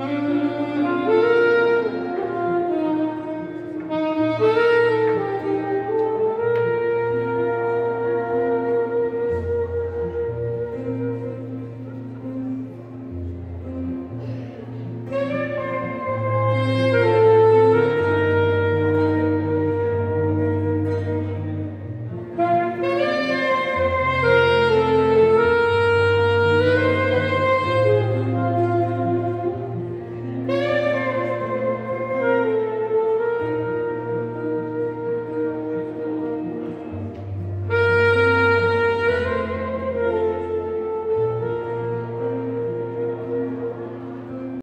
Amen.